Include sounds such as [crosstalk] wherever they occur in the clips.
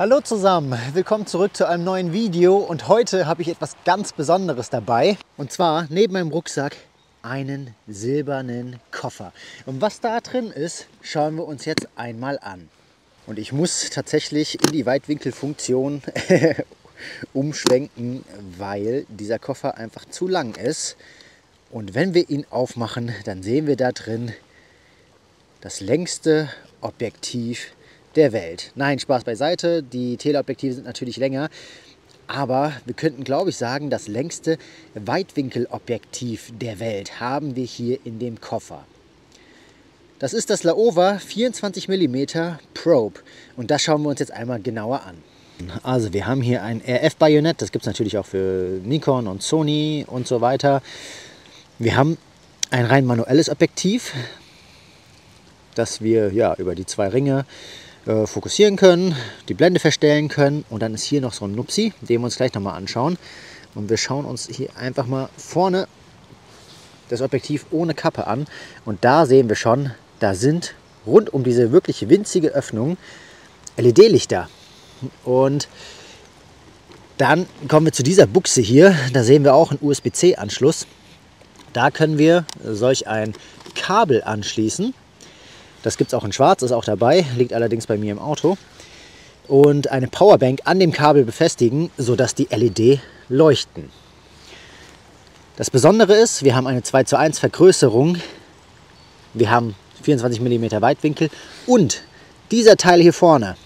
Hallo zusammen, willkommen zurück zu einem neuen Video und heute habe ich etwas ganz Besonderes dabei und zwar neben meinem Rucksack einen silbernen Koffer. Und was da drin ist, schauen wir uns jetzt einmal an. Und ich muss tatsächlich in die Weitwinkelfunktion [laughs] umschwenken, weil dieser Koffer einfach zu lang ist. Und wenn wir ihn aufmachen, dann sehen wir da drin das längste Objektiv der Welt. Nein, Spaß beiseite, die Teleobjektive sind natürlich länger, aber wir könnten, glaube ich, sagen, das längste Weitwinkelobjektiv der Welt haben wir hier in dem Koffer. Das ist das Laowa 24 mm Probe und das schauen wir uns jetzt einmal genauer an. Also wir haben hier ein RF-Bajonett, das gibt es natürlich auch für Nikon und Sony und so weiter. Wir haben ein rein manuelles Objektiv, das wir ja, über die zwei Ringe äh, fokussieren können, die Blende verstellen können und dann ist hier noch so ein Nupsi, den wir uns gleich nochmal anschauen. Und wir schauen uns hier einfach mal vorne das Objektiv ohne Kappe an und da sehen wir schon, da sind rund um diese wirklich winzige Öffnung LED-Lichter. Und dann kommen wir zu dieser Buchse hier, da sehen wir auch einen USB-C-Anschluss. Da können wir solch ein Kabel anschließen das gibt es auch in schwarz, ist auch dabei, liegt allerdings bei mir im Auto. Und eine Powerbank an dem Kabel befestigen, sodass die LED leuchten. Das Besondere ist, wir haben eine 2 zu 1 Vergrößerung. Wir haben 24 mm Weitwinkel und dieser Teil hier vorne,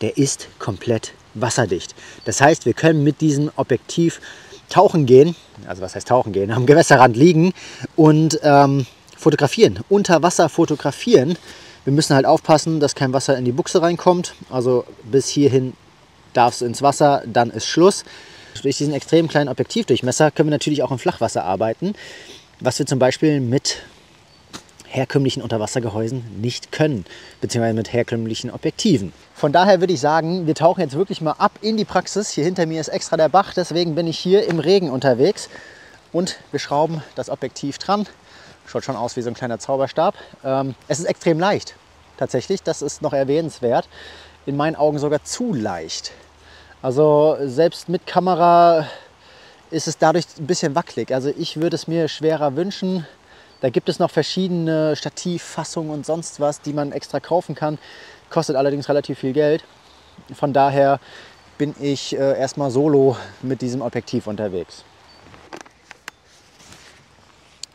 der ist komplett wasserdicht. Das heißt, wir können mit diesem Objektiv tauchen gehen, also was heißt tauchen gehen, am Gewässerrand liegen und ähm, fotografieren, unter Wasser fotografieren. Wir müssen halt aufpassen, dass kein Wasser in die Buchse reinkommt. Also bis hierhin darf es ins Wasser, dann ist Schluss. Durch diesen extrem kleinen Objektivdurchmesser können wir natürlich auch im Flachwasser arbeiten, was wir zum Beispiel mit herkömmlichen Unterwassergehäusen nicht können, beziehungsweise mit herkömmlichen Objektiven. Von daher würde ich sagen, wir tauchen jetzt wirklich mal ab in die Praxis. Hier hinter mir ist extra der Bach, deswegen bin ich hier im Regen unterwegs und wir schrauben das Objektiv dran. Schaut schon aus wie so ein kleiner Zauberstab. Ähm, es ist extrem leicht, tatsächlich. Das ist noch erwähnenswert. In meinen Augen sogar zu leicht. Also selbst mit Kamera ist es dadurch ein bisschen wackelig. Also ich würde es mir schwerer wünschen. Da gibt es noch verschiedene Stativfassungen und sonst was, die man extra kaufen kann. Kostet allerdings relativ viel Geld. Von daher bin ich äh, erstmal solo mit diesem Objektiv unterwegs.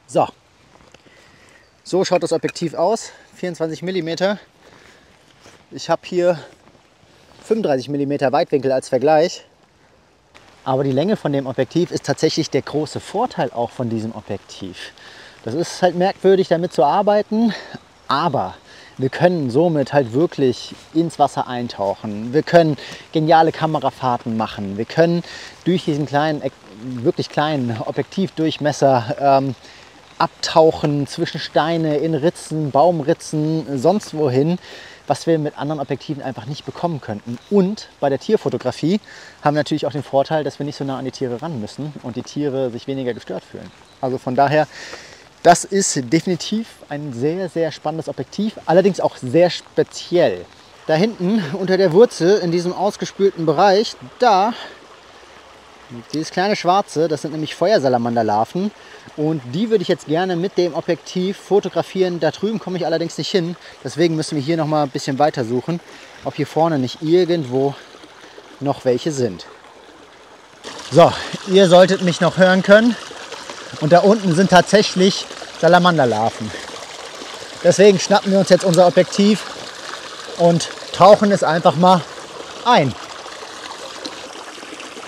So, so schaut das Objektiv aus, 24 mm. Ich habe hier 35 mm Weitwinkel als Vergleich. Aber die Länge von dem Objektiv ist tatsächlich der große Vorteil auch von diesem Objektiv. Das ist halt merkwürdig damit zu arbeiten, aber wir können somit halt wirklich ins Wasser eintauchen. Wir können geniale Kamerafahrten machen. Wir können durch diesen kleinen, wirklich kleinen Objektivdurchmesser ähm, abtauchen zwischen Steine, in Ritzen, Baumritzen, sonst wohin, was wir mit anderen Objektiven einfach nicht bekommen könnten. Und bei der Tierfotografie haben wir natürlich auch den Vorteil, dass wir nicht so nah an die Tiere ran müssen und die Tiere sich weniger gestört fühlen. Also von daher, das ist definitiv ein sehr, sehr spannendes Objektiv, allerdings auch sehr speziell. Da hinten unter der Wurzel in diesem ausgespülten Bereich, da dieses kleine schwarze, das sind nämlich Feuersalamanderlarven und die würde ich jetzt gerne mit dem Objektiv fotografieren. Da drüben komme ich allerdings nicht hin, deswegen müssen wir hier noch mal ein bisschen weiter suchen, ob hier vorne nicht irgendwo noch welche sind. So, ihr solltet mich noch hören können und da unten sind tatsächlich Salamanderlarven. Deswegen schnappen wir uns jetzt unser Objektiv und tauchen es einfach mal ein.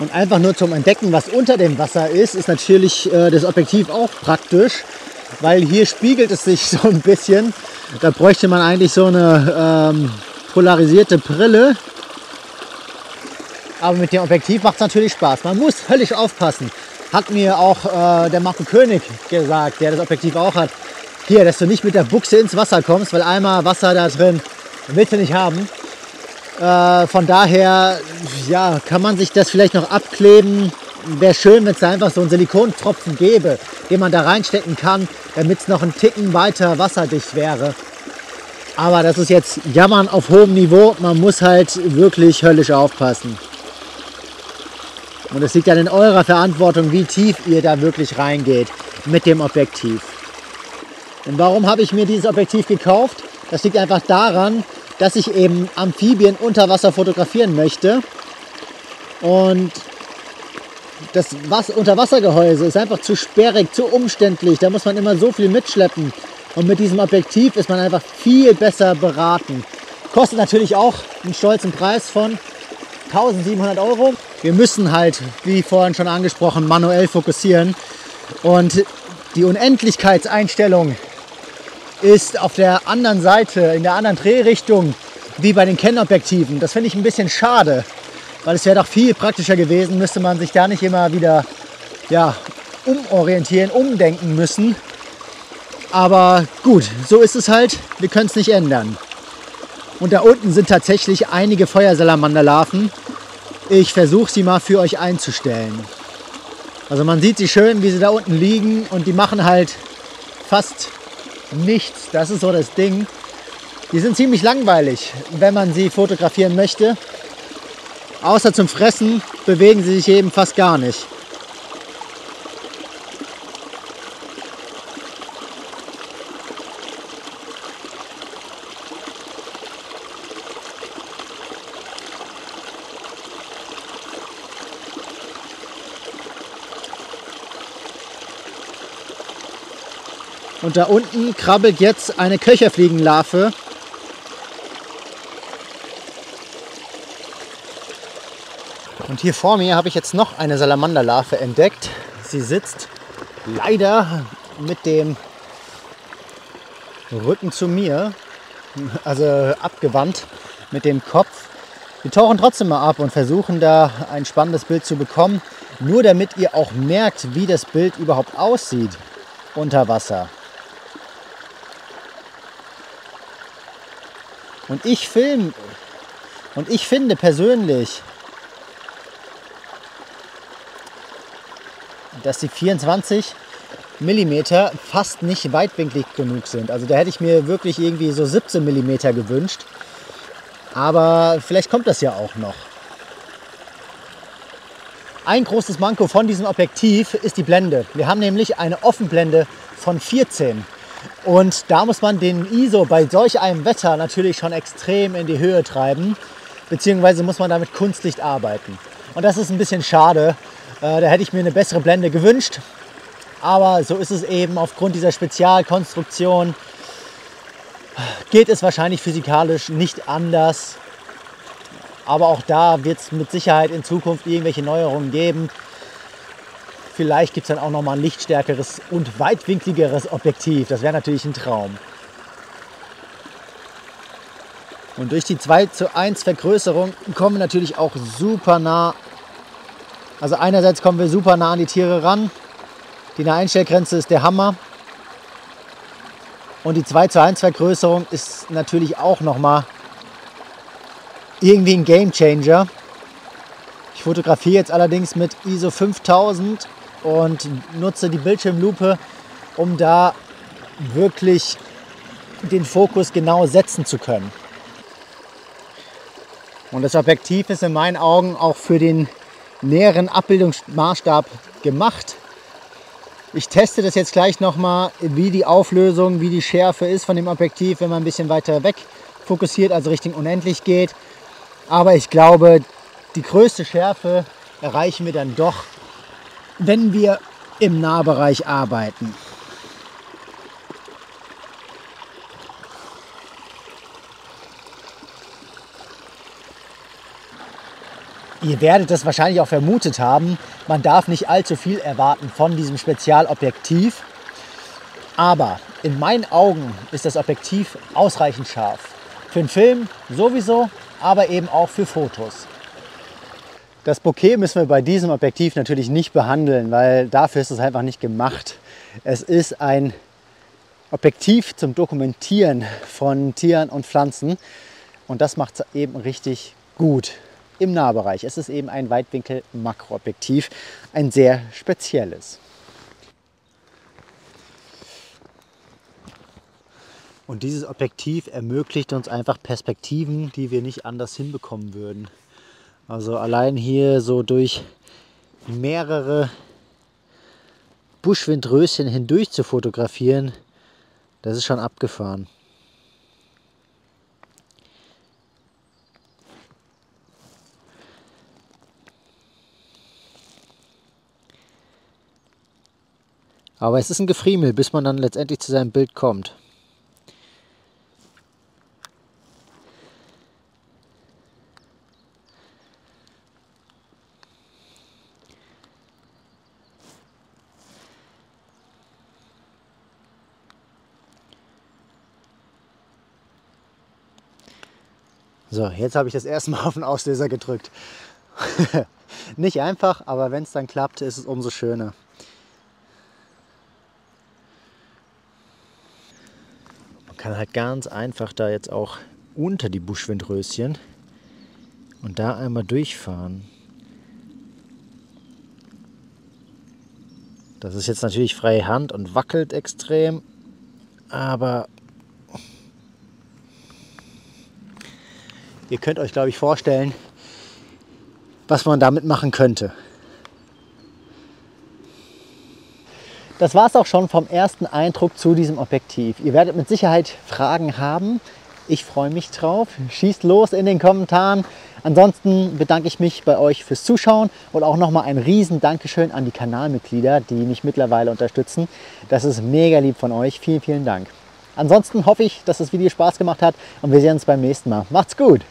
Und einfach nur zum Entdecken, was unter dem Wasser ist, ist natürlich äh, das Objektiv auch praktisch, weil hier spiegelt es sich [laughs] so ein bisschen. Da bräuchte man eigentlich so eine ähm, polarisierte Brille. Aber mit dem Objektiv macht es natürlich Spaß. Man muss völlig aufpassen. Hat mir auch äh, der Marco König gesagt, der das Objektiv auch hat. Hier, dass du nicht mit der Buchse ins Wasser kommst, weil einmal Wasser da drin willst du nicht haben. Äh, von daher ja, kann man sich das vielleicht noch abkleben. Wäre schön, wenn es da einfach so einen Silikontropfen gäbe, den man da reinstecken kann, damit es noch einen Ticken weiter wasserdicht wäre. Aber das ist jetzt Jammern auf hohem Niveau. Man muss halt wirklich höllisch aufpassen. Und es liegt dann in eurer Verantwortung, wie tief ihr da wirklich reingeht mit dem Objektiv. Und warum habe ich mir dieses Objektiv gekauft? Das liegt einfach daran, dass ich eben Amphibien unter Wasser fotografieren möchte. Und das Unterwassergehäuse ist einfach zu sperrig, zu umständlich. Da muss man immer so viel mitschleppen. Und mit diesem Objektiv ist man einfach viel besser beraten. Kostet natürlich auch einen stolzen Preis von 1700 Euro. Wir müssen halt, wie vorhin schon angesprochen, manuell fokussieren. Und die Unendlichkeitseinstellung ist auf der anderen Seite, in der anderen Drehrichtung, wie bei den Kennobjektiven. Das finde ich ein bisschen schade, weil es wäre doch viel praktischer gewesen, müsste man sich da nicht immer wieder ja, umorientieren, umdenken müssen. Aber gut, so ist es halt. Wir können es nicht ändern. Und da unten sind tatsächlich einige Feuersalamanderlarven. Ich versuche sie mal für euch einzustellen. Also man sieht sie schön, wie sie da unten liegen und die machen halt fast nichts. Das ist so das Ding. Die sind ziemlich langweilig, wenn man sie fotografieren möchte. Außer zum Fressen bewegen sie sich eben fast gar nicht. Und da unten krabbelt jetzt eine Köcherfliegenlarve. Und hier vor mir habe ich jetzt noch eine Salamanderlarve entdeckt. Sie sitzt leider mit dem Rücken zu mir, also abgewandt mit dem Kopf. Wir tauchen trotzdem mal ab und versuchen da ein spannendes Bild zu bekommen, nur damit ihr auch merkt, wie das Bild überhaupt aussieht unter Wasser. Und ich film und ich finde persönlich, dass die 24 mm fast nicht weitwinklig genug sind. Also da hätte ich mir wirklich irgendwie so 17 mm gewünscht. Aber vielleicht kommt das ja auch noch. Ein großes Manko von diesem Objektiv ist die Blende. Wir haben nämlich eine Offenblende von 14. Und da muss man den ISO bei solch einem Wetter natürlich schon extrem in die Höhe treiben, beziehungsweise muss man damit Kunstlicht arbeiten. Und das ist ein bisschen schade. Äh, da hätte ich mir eine bessere Blende gewünscht. Aber so ist es eben aufgrund dieser Spezialkonstruktion. Geht es wahrscheinlich physikalisch nicht anders. Aber auch da wird es mit Sicherheit in Zukunft irgendwelche Neuerungen geben. Vielleicht gibt es dann auch noch mal ein lichtstärkeres und weitwinkligeres Objektiv. Das wäre natürlich ein Traum. Und durch die 2 zu 1 Vergrößerung kommen wir natürlich auch super nah. Also einerseits kommen wir super nah an die Tiere ran. Die Einstellgrenze ist der Hammer. Und die 2 zu 1 Vergrößerung ist natürlich auch noch mal irgendwie ein Game Changer. Ich fotografiere jetzt allerdings mit ISO 5000 und nutze die Bildschirmlupe, um da wirklich den Fokus genau setzen zu können. Und das Objektiv ist in meinen Augen auch für den näheren Abbildungsmaßstab gemacht. Ich teste das jetzt gleich nochmal, wie die Auflösung, wie die Schärfe ist von dem Objektiv, wenn man ein bisschen weiter weg fokussiert, also Richtung unendlich geht. Aber ich glaube, die größte Schärfe erreichen wir dann doch wenn wir im Nahbereich arbeiten. Ihr werdet das wahrscheinlich auch vermutet haben, man darf nicht allzu viel erwarten von diesem Spezialobjektiv. Aber in meinen Augen ist das Objektiv ausreichend scharf. Für einen Film sowieso, aber eben auch für Fotos. Das Bokeh müssen wir bei diesem Objektiv natürlich nicht behandeln, weil dafür ist es einfach nicht gemacht. Es ist ein Objektiv zum Dokumentieren von Tieren und Pflanzen und das macht es eben richtig gut im Nahbereich. Es ist eben ein Weitwinkel-Makroobjektiv, ein sehr spezielles. Und dieses Objektiv ermöglicht uns einfach Perspektiven, die wir nicht anders hinbekommen würden. Also allein hier so durch mehrere Buschwindröschen hindurch zu fotografieren, das ist schon abgefahren. Aber es ist ein Gefriemel, bis man dann letztendlich zu seinem Bild kommt. So, jetzt habe ich das erste Mal auf den Auslöser gedrückt. [laughs] Nicht einfach, aber wenn es dann klappt, ist es umso schöner. Man kann halt ganz einfach da jetzt auch unter die Buschwindröschen und da einmal durchfahren. Das ist jetzt natürlich freie Hand und wackelt extrem, aber Ihr könnt euch, glaube ich, vorstellen, was man damit machen könnte. Das war es auch schon vom ersten Eindruck zu diesem Objektiv. Ihr werdet mit Sicherheit Fragen haben. Ich freue mich drauf. Schießt los in den Kommentaren. Ansonsten bedanke ich mich bei euch fürs Zuschauen und auch nochmal ein riesen Dankeschön an die Kanalmitglieder, die mich mittlerweile unterstützen. Das ist mega lieb von euch. Vielen, vielen Dank. Ansonsten hoffe ich, dass das Video Spaß gemacht hat und wir sehen uns beim nächsten Mal. Macht's gut!